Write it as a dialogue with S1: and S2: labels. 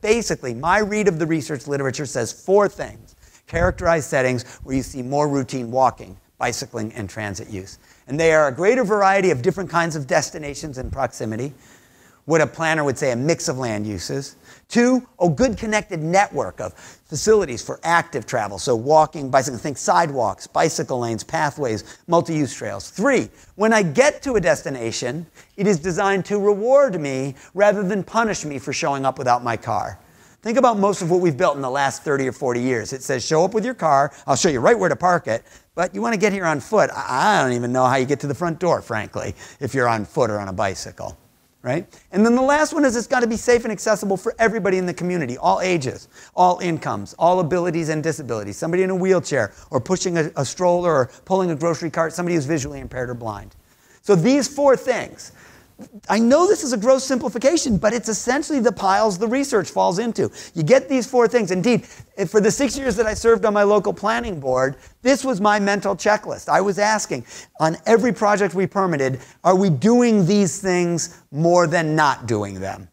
S1: basically, my read of the research literature says four things characterize settings where you see more routine walking, bicycling, and transit use. And they are a greater variety of different kinds of destinations and proximity. What a planner would say a mix of land uses. Two, a good connected network of facilities for active travel, so walking, bicycling, think sidewalks, bicycle lanes, pathways, multi use trails. Three, when I get to a destination, it is designed to reward me rather than punish me for showing up without my car. Think about most of what we've built in the last 30 or 40 years. It says, show up with your car, I'll show you right where to park it, but you want to get here on foot. I don't even know how you get to the front door, frankly, if you're on foot or on a bicycle right? And then the last one is it's got to be safe and accessible for everybody in the community, all ages, all incomes, all abilities and disabilities. Somebody in a wheelchair or pushing a, a stroller or pulling a grocery cart, somebody who's visually impaired or blind. So these four things I know this is a gross simplification, but it's essentially the piles the research falls into. You get these four things. Indeed, for the six years that I served on my local planning board, this was my mental checklist. I was asking on every project we permitted, are we doing these things more than not doing them?